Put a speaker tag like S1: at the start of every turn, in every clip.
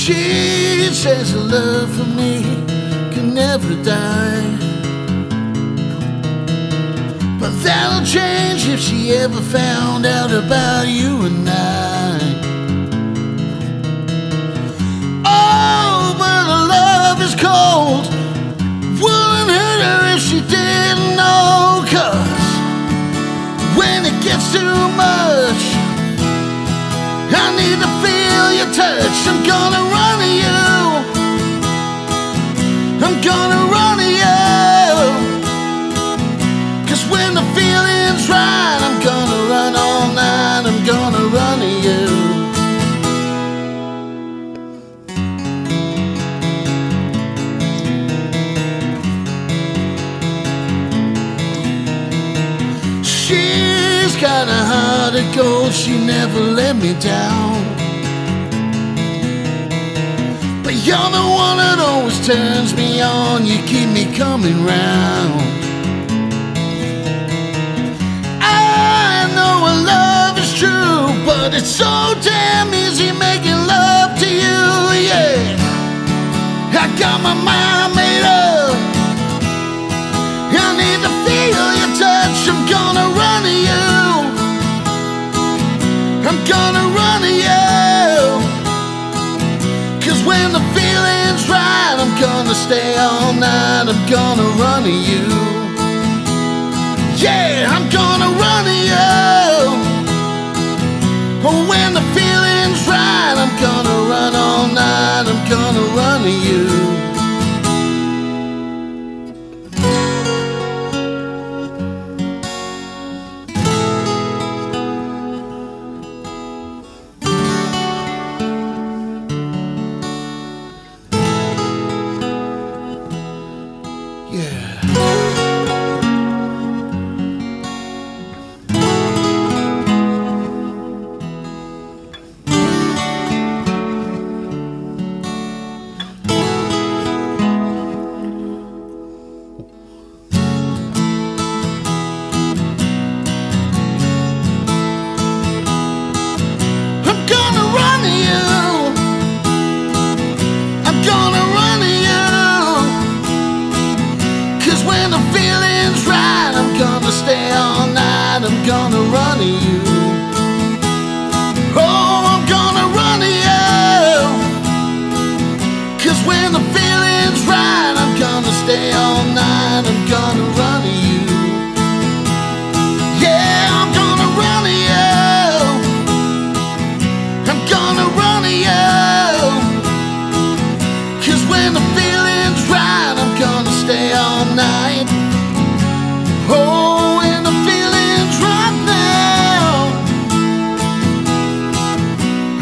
S1: She says her love for me can never die. But that'll change if she ever found out about you and I. Oh, but her love is cold. Wouldn't hurt her if she didn't know. Cause when it gets too much, I'm gonna run to you. Cause when the feeling's right, I'm gonna run all night. I'm gonna run to you. She's got a heart of gold, she never let me down. But you're the one turns me on, you keep me coming round. I know our love is true, but it's so damn easy making love to you, yeah. I got my mind stay all night. I'm gonna run to you. Yeah, I'm gonna run to you. Oh, when the feeling's right, I'm gonna run all night. I'm gonna run to you. Gonna run you.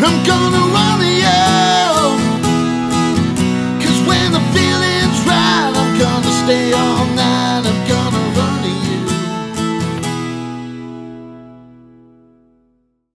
S1: I'm gonna run Cause when the feeling's right I'm gonna stay all night. I'm gonna